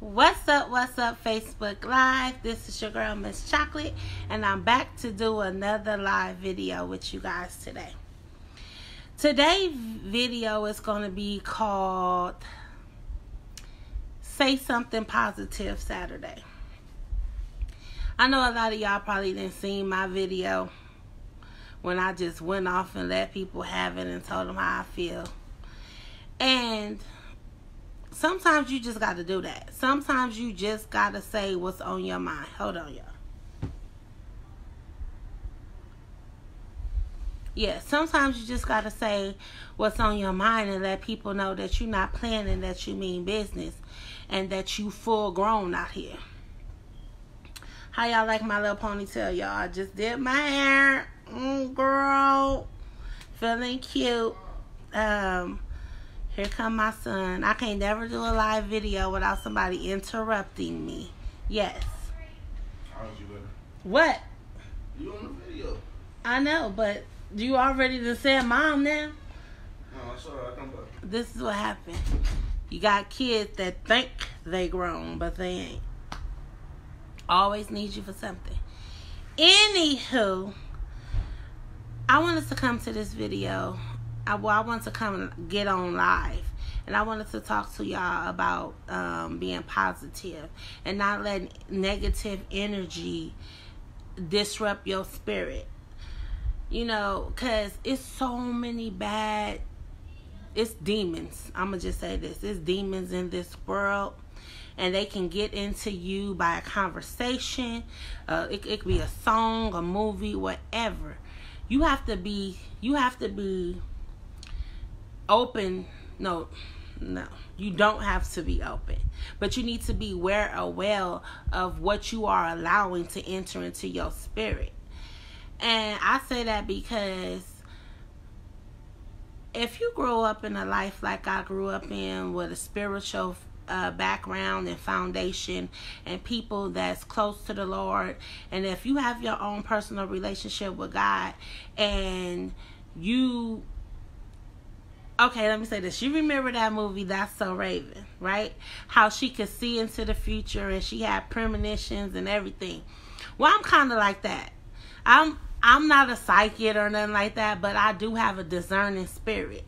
What's up, what's up, Facebook Live? This is your girl, Miss Chocolate, and I'm back to do another live video with you guys today. Today's video is going to be called Say Something Positive Saturday. I know a lot of y'all probably didn't see my video when I just went off and let people have it and told them how I feel. And sometimes you just got to do that. Sometimes you just got to say what's on your mind. Hold on, y'all. Yeah, sometimes you just got to say what's on your mind and let people know that you're not playing and that you mean business and that you full grown out here. How y'all like my little ponytail, y'all? I just did my hair. Mm, girl. Feeling cute. Um, here come my son. I can't never do a live video without somebody interrupting me. Yes. How's you better? What? You on the video? I know, but you already done said mom now. No, I saw it. I come back. This is what happened. You got kids that think they grown, but they ain't. Always need you for something. Anywho, I wanted to come to this video. I, well, I wanted to come and get on live. And I wanted to talk to y'all about um, being positive and not letting negative energy disrupt your spirit. You know, because it's so many bad, it's demons. I'm going to just say this it's demons in this world and they can get into you by a conversation. Uh, it, it could be a song, a movie, whatever. You have to be. You have to be open. No, no. You don't have to be open, but you need to be aware, aware of what you are allowing to enter into your spirit. And I say that because if you grow up in a life like I grew up in with a spiritual uh, background and foundation and people that's close to the Lord. And if you have your own personal relationship with God and you okay, let me say this. You remember that movie That's So Raven, right? How she could see into the future and she had premonitions and everything. Well, I'm kind of like that. I'm I'm not a psychic or nothing like that, but I do have a discerning spirit.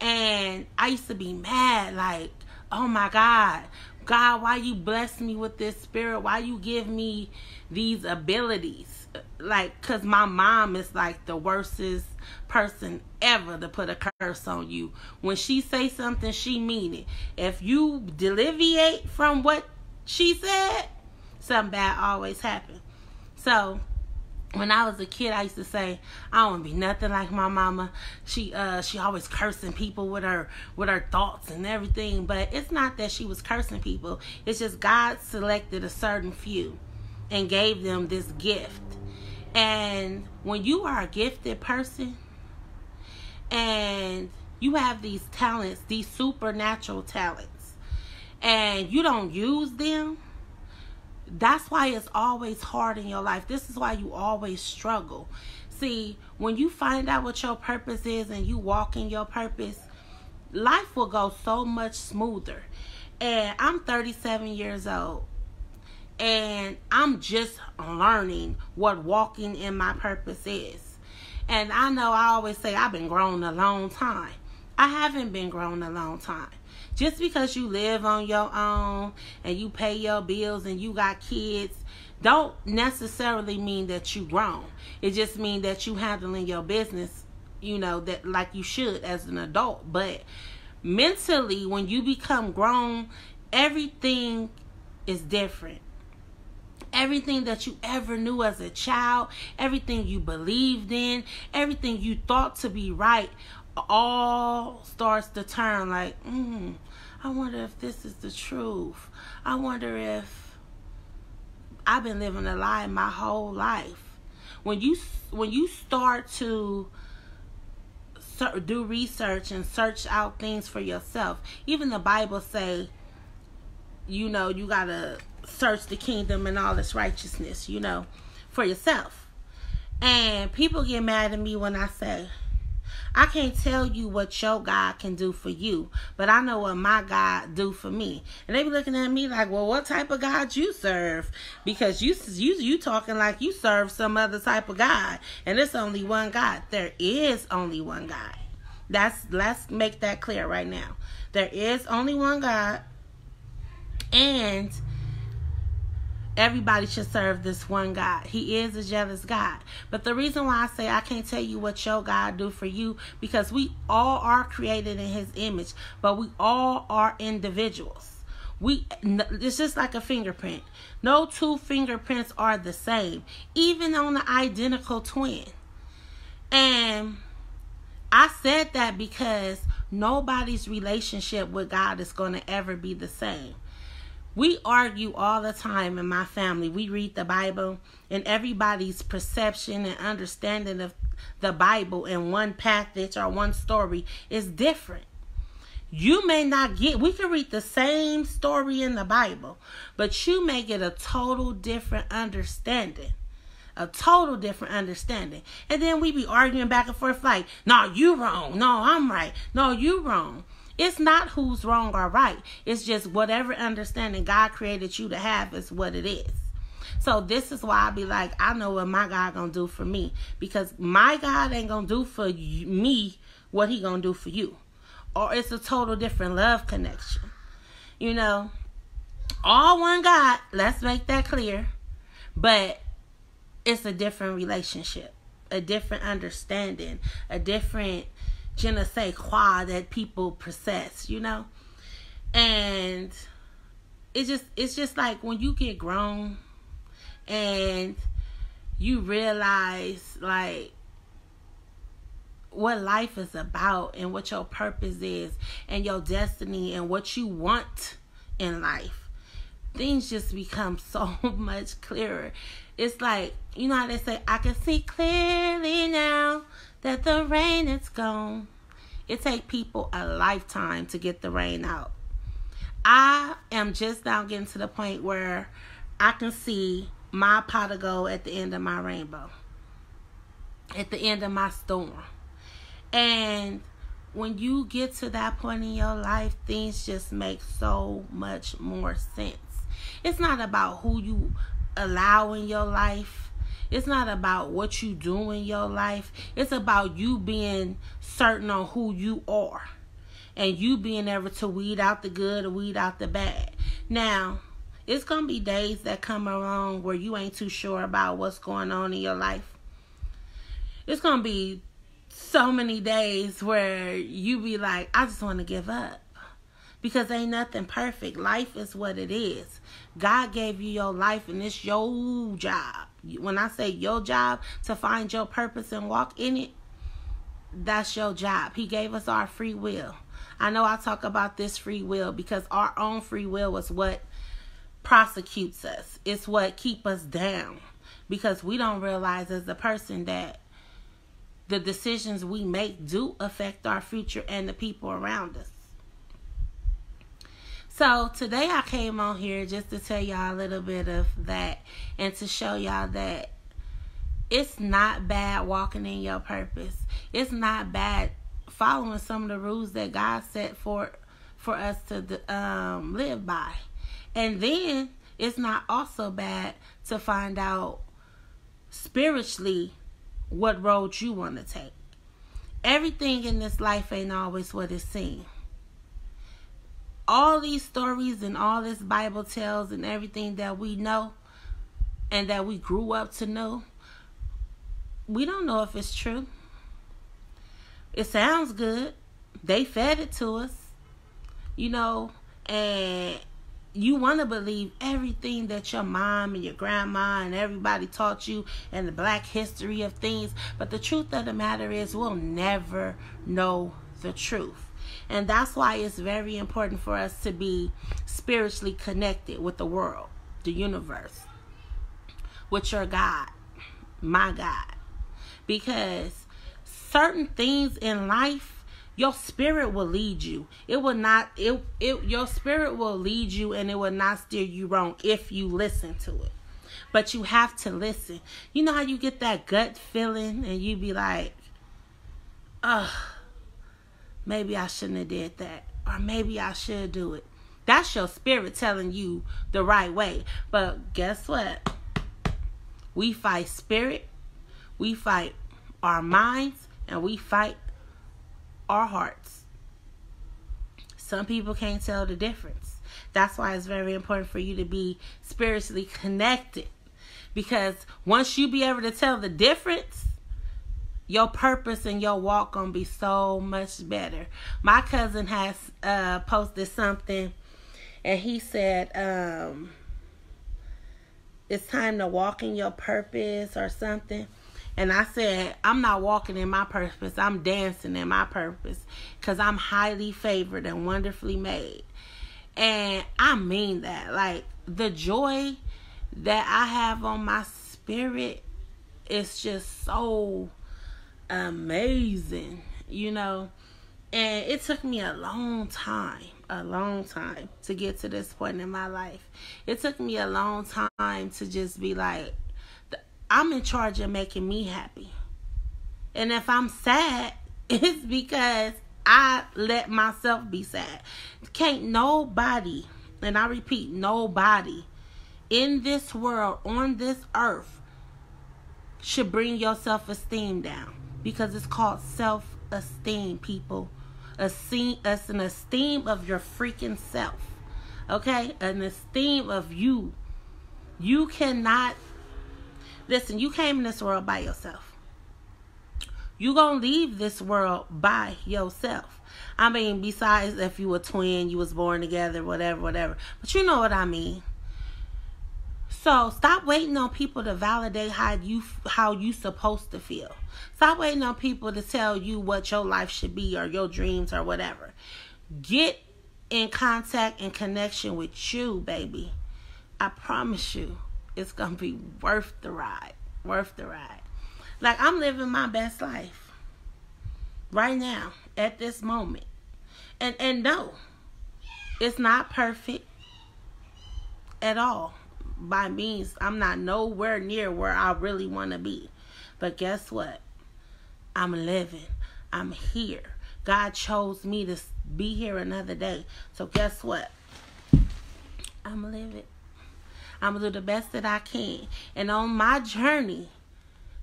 And I used to be mad like oh my God, God, why you bless me with this spirit? Why you give me these abilities? Like, cause my mom is like the worstest person ever to put a curse on you. When she say something, she mean it. If you deviate from what she said, something bad always happen. So when I was a kid, I used to say, I want to be nothing like my mama. She uh she always cursing people with her with her thoughts and everything. But it's not that she was cursing people. It's just God selected a certain few and gave them this gift. And when you are a gifted person and you have these talents, these supernatural talents, and you don't use them, that's why it's always hard in your life. This is why you always struggle. See, when you find out what your purpose is and you walk in your purpose, life will go so much smoother. And I'm 37 years old. And I'm just learning what walking in my purpose is. And I know I always say I've been grown a long time. I haven't been grown a long time. Just because you live on your own and you pay your bills and you got kids, don't necessarily mean that you grown. It just means that you handling your business, you know, that like you should as an adult. But mentally, when you become grown, everything is different. Everything that you ever knew as a child, everything you believed in, everything you thought to be right, all starts to turn like, mm, I wonder if this is the truth. I wonder if I've been living a lie my whole life. When you when you start to do research and search out things for yourself, even the Bible say, you know, you gotta search the kingdom and all its righteousness, you know, for yourself. And people get mad at me when I say, I can't tell you what your God can do for you, but I know what my God do for me. And they be looking at me like, "Well, what type of God you serve?" Because you you you talking like you serve some other type of God, and it's only one God. There is only one God. That's let's make that clear right now. There is only one God, and everybody should serve this one God. He is a jealous God. But the reason why I say I can't tell you what your God do for you because we all are created in his image, but we all are individuals. We it's just like a fingerprint. No two fingerprints are the same, even on the identical twin. And I said that because nobody's relationship with God is going to ever be the same. We argue all the time in my family. We read the Bible, and everybody's perception and understanding of the Bible in one passage or one story is different. You may not get, we can read the same story in the Bible, but you may get a total different understanding. A total different understanding. And then we be arguing back and forth like, no, you wrong. No, I'm right. No, you wrong. It's not who's wrong or right. It's just whatever understanding God created you to have is what it is. So this is why I be like, I know what my God gonna do for me because my God ain't gonna do for me what He gonna do for you, or it's a total different love connection. You know, all one God. Let's make that clear, but it's a different relationship, a different understanding, a different je ne sais quoi that people possess, you know? And it's just it's just like when you get grown and you realize like what life is about and what your purpose is and your destiny and what you want in life things just become so much clearer it's like you know how they say i can see clearly now that the rain is gone. It take people a lifetime to get the rain out. I am just now getting to the point where I can see my pot of gold at the end of my rainbow. At the end of my storm. And when you get to that point in your life, things just make so much more sense. It's not about who you allow in your life it's not about what you do in your life. It's about you being certain on who you are. And you being able to weed out the good or weed out the bad. Now, it's going to be days that come along where you ain't too sure about what's going on in your life. It's going to be so many days where you be like, I just want to give up because ain't nothing perfect. Life is what it is. God gave you your life and it's your job when I say your job to find your purpose and walk in it, that's your job. He gave us our free will. I know I talk about this free will because our own free will is what prosecutes us. It's what keep us down because we don't realize as a person that the decisions we make do affect our future and the people around us. So today I came on here just to tell y'all a little bit of that and to show y'all that it's not bad walking in your purpose. It's not bad following some of the rules that God set for for us to um, live by. And then it's not also bad to find out spiritually what road you want to take. Everything in this life ain't always what it seems all these stories and all this Bible tells and everything that we know and that we grew up to know, we don't know if it's true. It sounds good. They fed it to us, you know, and you want to believe everything that your mom and your grandma and everybody taught you and the black history of things. But the truth of the matter is, we'll never know the truth. And that's why it's very important for us to be spiritually connected with the world, the universe, with your God, my God. Because certain things in life, your spirit will lead you. It will not it it your spirit will lead you and it will not steer you wrong if you listen to it. But you have to listen. You know how you get that gut feeling and you be like, ugh, maybe I shouldn't have did that. Or maybe I should do it. That's your spirit telling you the right way. But guess what? We fight spirit, we fight our minds, and we fight our hearts. Some people can't tell the difference. That's why it's very important for you to be spiritually connected. Because once you be able to tell the difference, your purpose and your walk gonna be so much better. My cousin has uh posted something and he said, um, it's time to walk in your purpose or something. And I said, I'm not walking in my purpose. I'm dancing in my purpose because I'm highly favored and wonderfully made. And I mean that. Like the joy that I have on my spirit is just so amazing, you know. And it took me a long time, a long time to get to this point in my life. It took me a long time to just be like, I'm in charge of making me happy. And if I'm sad, it's because I let myself be sad. Can't nobody, and I repeat, nobody in this world, on this earth, should bring your self esteem down because it's called self esteem, people. Esteem, it's an esteem of your freaking self. Okay? An esteem of you. You cannot listen, you came in this world by yourself. You gonna leave this world by yourself. I mean, besides if you were twin, you was born together, whatever, whatever. But you know what I mean. So stop waiting on people to validate how you how you supposed to feel. Stop waiting on people to tell you what your life should be or your dreams or whatever. Get in contact and connection with you, baby. I promise you, it's gonna be worth the ride. Worth the ride. Like I'm living my best life right now at this moment. And and no, it's not perfect at all by means I'm not nowhere near where I really want to be. But guess what? I'm living. I'm here. God chose me to be here another day. So guess what? I'm living. I'm gonna do the best that I can. And on my journey,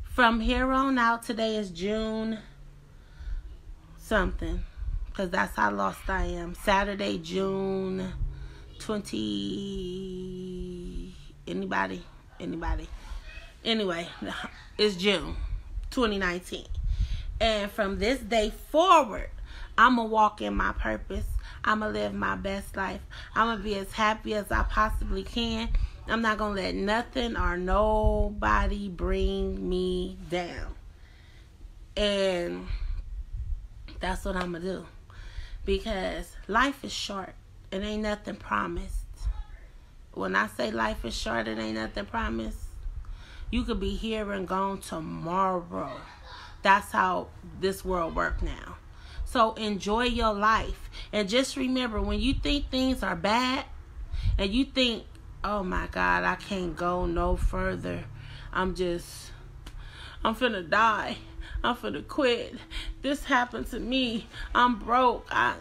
from here on out, today is June something, because that's how lost I am. Saturday, June 20 Anybody? Anybody? Anyway, it's June 2019. And from this day forward, I'm going to walk in my purpose. I'm going to live my best life. I'm going to be as happy as I possibly can. I'm not going to let nothing or nobody bring me down. And that's what I'm going to do. Because life is short. It ain't nothing promised when I say life is short, it ain't nothing promised. You could be here and gone tomorrow. That's how this world works now. So enjoy your life. And just remember when you think things are bad and you think, oh my God, I can't go no further. I'm just, I'm finna die. I'm finna quit. This happened to me. I'm broke. I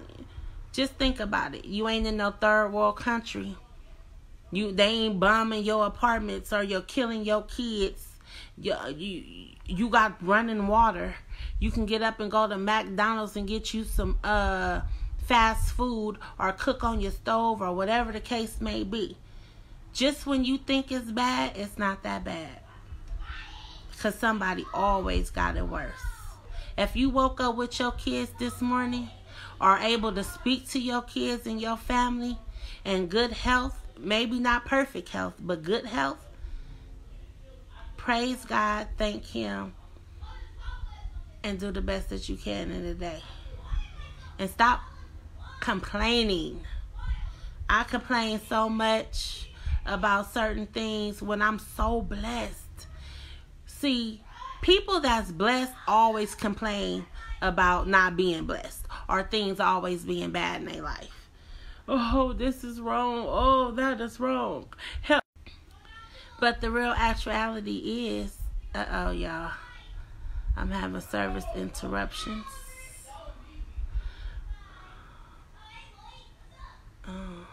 just think about it. You ain't in no third world country you they ain't bombing your apartments or you're killing your kids. You, you you got running water. You can get up and go to McDonald's and get you some uh fast food or cook on your stove or whatever the case may be. Just when you think it's bad, it's not that bad. Cause somebody always got it worse. If you woke up with your kids this morning, are able to speak to your kids and your family in good health, maybe not perfect health, but good health, praise God, thank Him, and do the best that you can in the day. And stop complaining. I complain so much about certain things when I'm so blessed. See, people that's blessed always complain about not being blessed or things always being bad in their life oh, this is wrong, oh, that is wrong. Help. But the real actuality is, uh oh, y'all, I'm having service interruptions. Oh,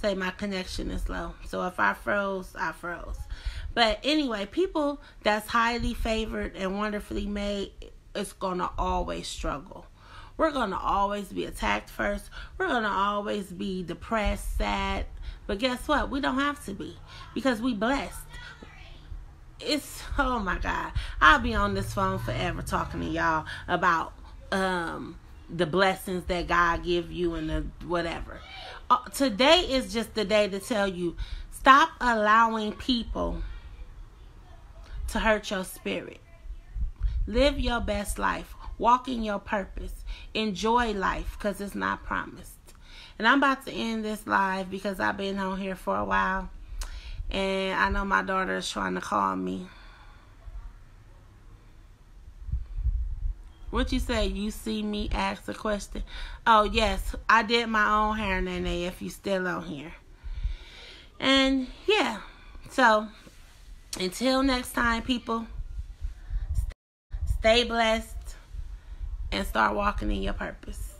say my connection is low. So if I froze, I froze. But anyway, people that's highly favored and wonderfully made is going to always struggle. We're gonna always be attacked first. We're gonna always be depressed, sad. But guess what? We don't have to be because we blessed. It's oh my God. I'll be on this phone forever talking to y'all about um the blessings that God give you and the whatever. Uh, today is just the day to tell you stop allowing people to hurt your spirit. Live your best life. Walk in your purpose. Enjoy life because it's not promised. And I'm about to end this live because I've been on here for a while. And I know my daughter is trying to call me. What you say? You see me ask a question? Oh yes, I did my own hair, Nene. If you still on here, and yeah, so until next time, people, stay blessed and start walking in your purpose.